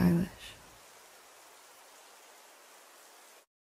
Eilish.